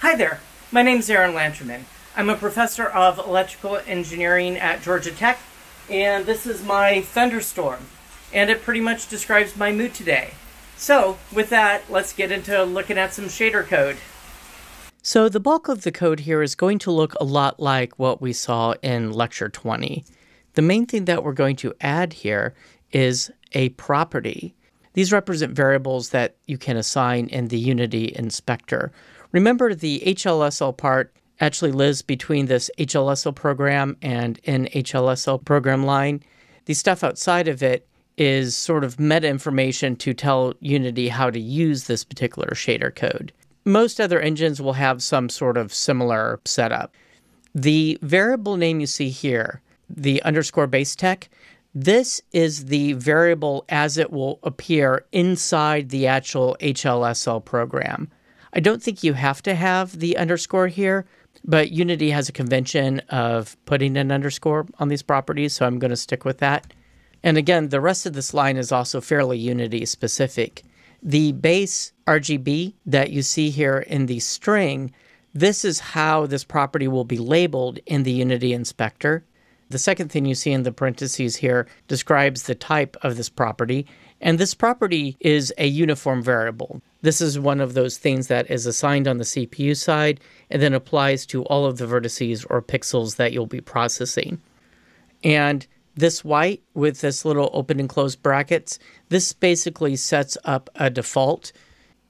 Hi there, my name is Aaron Lanterman. I'm a professor of electrical engineering at Georgia Tech, and this is my thunderstorm, and it pretty much describes my mood today. So, with that, let's get into looking at some shader code. So, the bulk of the code here is going to look a lot like what we saw in Lecture 20. The main thing that we're going to add here is a property. These represent variables that you can assign in the Unity inspector. Remember, the HLSL part actually lives between this HLSL program and an HLSL program line. The stuff outside of it is sort of meta information to tell Unity how to use this particular shader code. Most other engines will have some sort of similar setup. The variable name you see here, the underscore base tex, this is the variable as it will appear inside the actual HLSL program. I don't think you have to have the underscore here, but Unity has a convention of putting an underscore on these properties, so I'm going to stick with that. And again, the rest of this line is also fairly Unity specific. The base RGB that you see here in the string, this is how this property will be labeled in the Unity inspector. The second thing you see in the parentheses here describes the type of this property, and this property is a uniform variable. This is one of those things that is assigned on the CPU side and then applies to all of the vertices or pixels that you'll be processing. And this white with this little open and closed brackets, this basically sets up a default.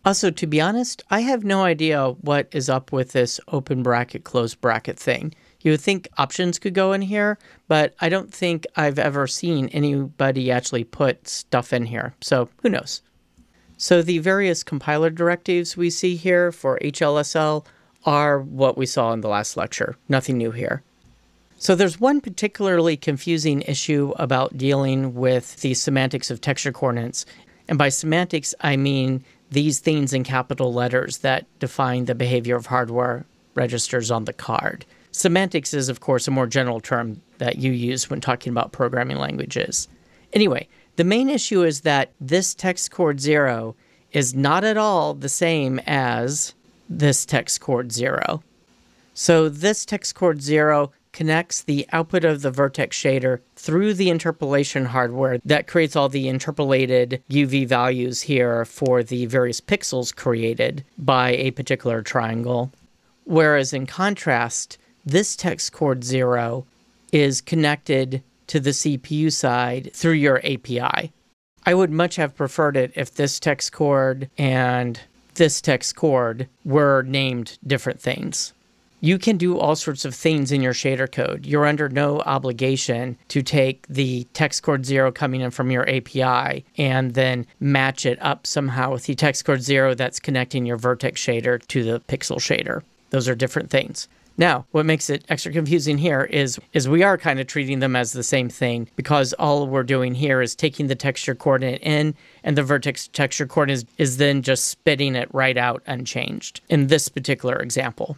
Also, to be honest, I have no idea what is up with this open bracket, closed bracket thing. You would think options could go in here, but I don't think I've ever seen anybody actually put stuff in here. So who knows? So the various compiler directives we see here for HLSL are what we saw in the last lecture. Nothing new here. So there's one particularly confusing issue about dealing with the semantics of texture coordinates. And by semantics, I mean these things in capital letters that define the behavior of hardware registers on the card. Semantics is, of course, a more general term that you use when talking about programming languages. Anyway, the main issue is that this TEXCOORD 0 is not at all the same as this TEXCOORD 0. So this TEXCOORD 0 connects the output of the vertex shader through the interpolation hardware that creates all the interpolated UV values here for the various pixels created by a particular triangle. Whereas in contrast, this TEXCOORD 0 is connected to the CPU side through your API. I would much have preferred it if this TEXCOORD and this TEXCOORD were named different things. You can do all sorts of things in your shader code. You're under no obligation to take the TEXCOORD zero coming in from your API and then match it up somehow with the TEXCOORD zero that's connecting your vertex shader to the pixel shader. Those are different things. Now, what makes it extra confusing here is is we are kind of treating them as the same thing because all we're doing here is taking the texture coordinate in and the vertex texture coordinate is, is then just spitting it right out unchanged in this particular example.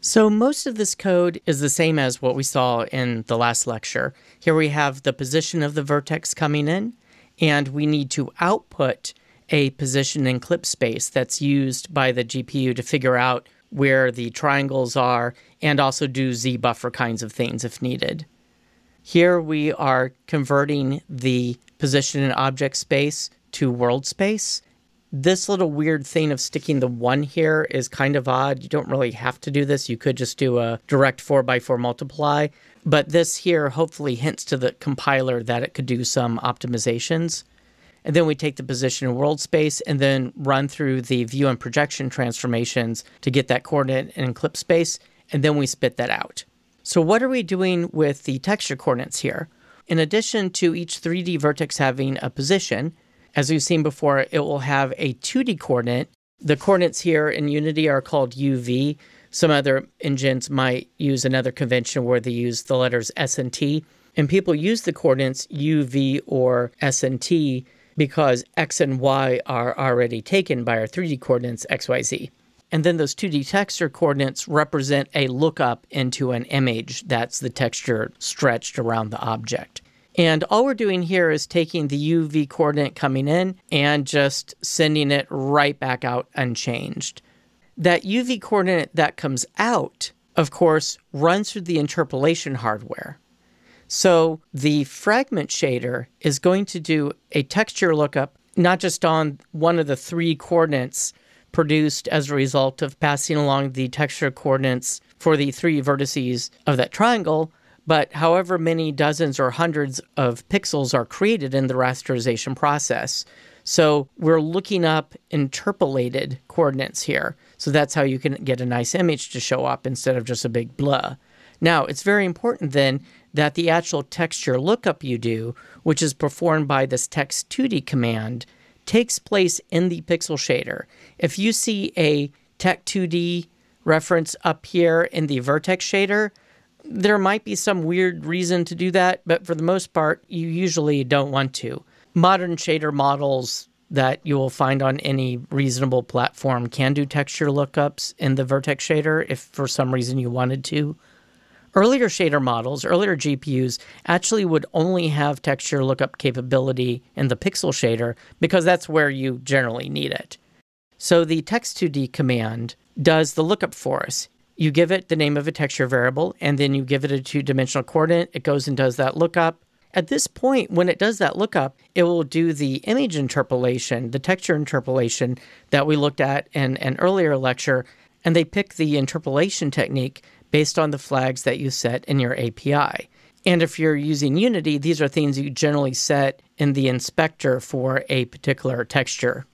So most of this code is the same as what we saw in the last lecture. Here we have the position of the vertex coming in and we need to output a position in clip space that's used by the GPU to figure out where the triangles are, and also do Z buffer kinds of things if needed. Here we are converting the position in object space to world space. This little weird thing of sticking the one here is kind of odd. You don't really have to do this. You could just do a direct 4x4 multiply. But this here hopefully hints to the compiler that it could do some optimizations. And then we take the position in world space and then run through the view and projection transformations to get that coordinate in clip space. And then we spit that out. So what are we doing with the texture coordinates here? In addition to each 3D vertex having a position, as we've seen before, it will have a 2D coordinate. The coordinates here in Unity are called UV. Some other engines might use another convention where they use the letters S and T. And people use the coordinates UV or S and T because x and y are already taken by our 3D coordinates xyz. And then those 2D texture coordinates represent a lookup into an image that's the texture stretched around the object. And all we're doing here is taking the UV coordinate coming in and just sending it right back out unchanged. That UV coordinate that comes out, of course, runs through the interpolation hardware. So the fragment shader is going to do a texture lookup, not just on one of the three coordinates produced as a result of passing along the texture coordinates for the three vertices of that triangle, but however many dozens or hundreds of pixels are created in the rasterization process. So we're looking up interpolated coordinates here. So that's how you can get a nice image to show up instead of just a big blah. Now, it's very important then that the actual texture lookup you do, which is performed by this tex2D command, takes place in the pixel shader. If you see a tex2D reference up here in the vertex shader, there might be some weird reason to do that, but for the most part, you usually don't want to. Modern shader models that you will find on any reasonable platform can do texture lookups in the vertex shader if for some reason you wanted to. Earlier shader models, earlier GPUs, actually would only have texture lookup capability in the pixel shader because that's where you generally need it. So the tex2D command does the lookup for us. You give it the name of a texture variable, and then you give it a two dimensional coordinate. It goes and does that lookup. At this point, when it does that lookup, it will do the image interpolation, the texture interpolation that we looked at in an earlier lecture, and they pick the interpolation technique based on the flags that you set in your API. And if you're using Unity, these are things you generally set in the inspector for a particular texture.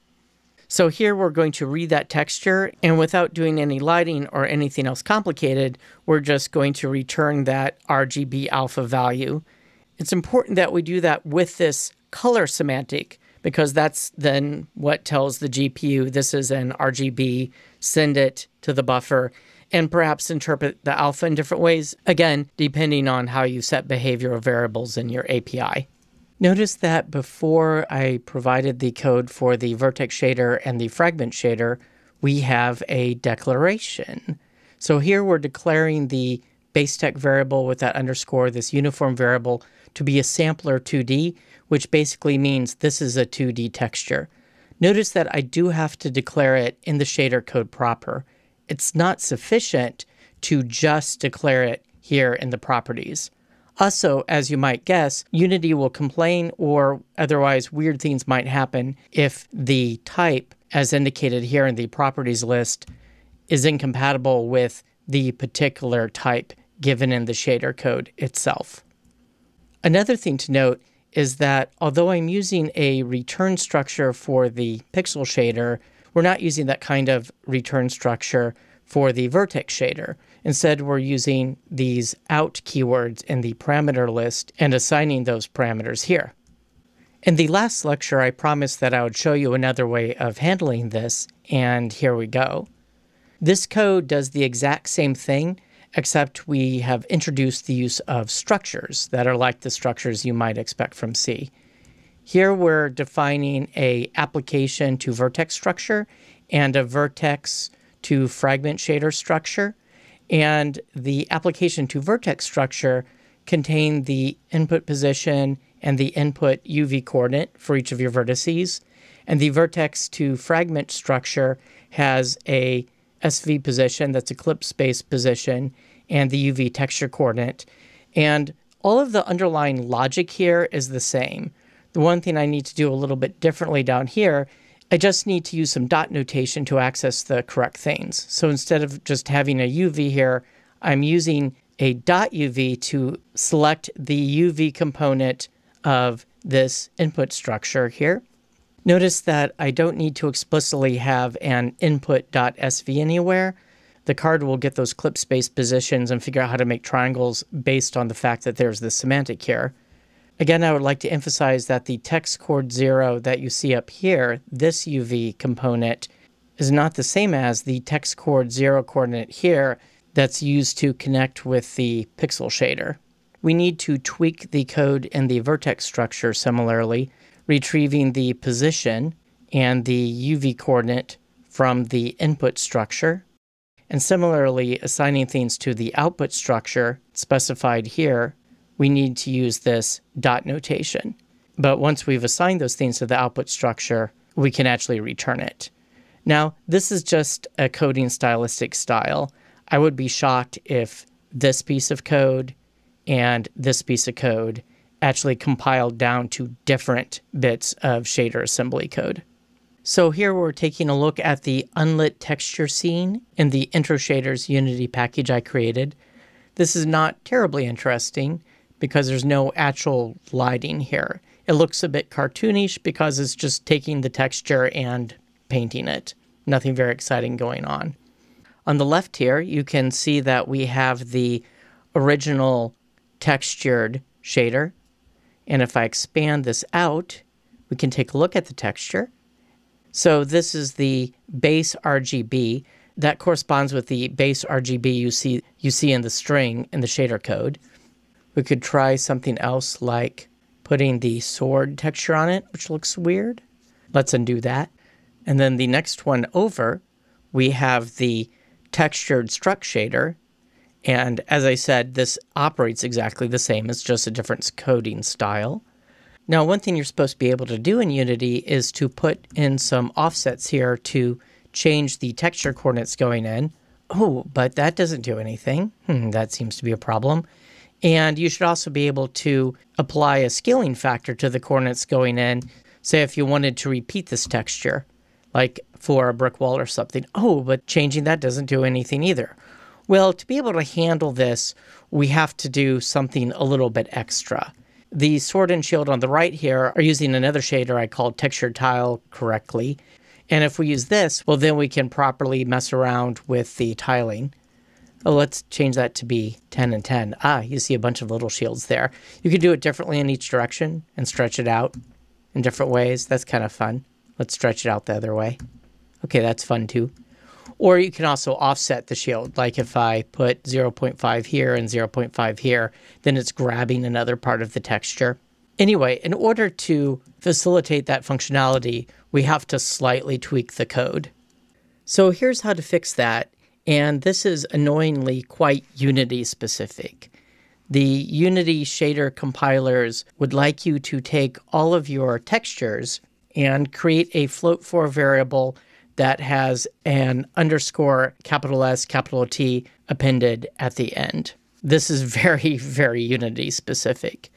So here we're going to read that texture, and without doing any lighting or anything else complicated, we're just going to return that RGB alpha value. It's important that we do that with this color semantic because that's then what tells the GPU this is an RGB, send it to the buffer, and perhaps interpret the alpha in different ways, again, depending on how you set behavioral variables in your API. Notice that before I provided the code for the vertex shader and the fragment shader, we have a declaration. So here we're declaring the base tex variable with that underscore, this uniform variable, to be a sampler 2D, which basically means this is a 2D texture. Notice that I do have to declare it in the shader code proper. It's not sufficient to just declare it here in the properties. Also, as you might guess, Unity will complain or otherwise weird things might happen if the type, as indicated here in the properties list, is incompatible with the particular type given in the shader code itself. Another thing to note is that although I'm using a return structure for the pixel shader, we're not using that kind of return structure for the vertex shader. Instead, we're using these out keywords in the parameter list and assigning those parameters here. In the last lecture, I promised that I would show you another way of handling this, and here we go. This code does the exact same thing, except we have introduced the use of structures that are like the structures you might expect from C. Here we're defining a application to vertex structure and a vertex to fragment shader structure and the application to vertex structure contain the input position and the input UV coordinate for each of your vertices. And the vertex to fragment structure has a SV position, that's a clip space position, and the UV texture coordinate. And all of the underlying logic here is the same. The one thing I need to do a little bit differently down here I just need to use some dot notation to access the correct things. So instead of just having a UV here, I'm using a dot UV to select the UV component of this input structure here. Notice that I don't need to explicitly have an input.sv anywhere. The card will get those clip space positions and figure out how to make triangles based on the fact that there's this semantic here. Again, I would like to emphasize that the TEXCOORD 0 that you see up here, this UV component, is not the same as the TEXCOORD 0 coordinate here that's used to connect with the pixel shader. We need to tweak the code in the vertex structure similarly, retrieving the position and the UV coordinate from the input structure, and similarly assigning things to the output structure specified here we need to use this dot notation. But once we've assigned those things to the output structure, we can actually return it. Now, this is just a coding stylistic style. I would be shocked if this piece of code and this piece of code actually compiled down to different bits of shader assembly code. So here we're taking a look at the unlit texture scene in the Intro Shaders Unity package I created. This is not terribly interesting because there's no actual lighting here. It looks a bit cartoonish because it's just taking the texture and painting it. Nothing very exciting going on. On the left here, you can see that we have the original textured shader. And if I expand this out, we can take a look at the texture. So this is the base RGB. That corresponds with the base RGB you see, you see in the string in the shader code. We could try something else like putting the sword texture on it, which looks weird. Let's undo that. And then the next one over, we have the textured struct shader. And as I said, this operates exactly the same. It's just a different coding style. Now, one thing you're supposed to be able to do in Unity is to put in some offsets here to change the texture coordinates going in. Oh, but that doesn't do anything. Hmm, that seems to be a problem. And you should also be able to apply a scaling factor to the coordinates going in. Say if you wanted to repeat this texture, like for a brick wall or something. Oh, but changing that doesn't do anything either. Well, to be able to handle this, we have to do something a little bit extra. The sword and shield on the right here are using another shader I called texture tile correctly. And if we use this, well, then we can properly mess around with the tiling. Oh, let's change that to be 10 and 10. Ah, you see a bunch of little shields there. You can do it differently in each direction and stretch it out in different ways. That's kind of fun. Let's stretch it out the other way. Okay, that's fun too. Or you can also offset the shield. Like if I put 0.5 here and 0.5 here, then it's grabbing another part of the texture. Anyway, in order to facilitate that functionality, we have to slightly tweak the code. So here's how to fix that. And this is annoyingly quite Unity specific. The Unity shader compilers would like you to take all of your textures and create a float4 variable that has an underscore capital S, capital T appended at the end. This is very, very Unity specific.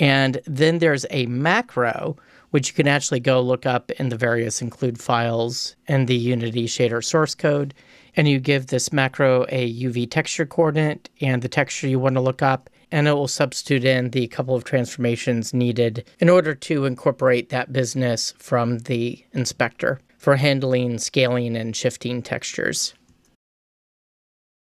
And then there's a macro, which you can actually go look up in the various include files and the Unity shader source code. And you give this macro a UV texture coordinate and the texture you want to look up, and it will substitute in the couple of transformations needed in order to incorporate that business from the inspector for handling, scaling, and shifting textures.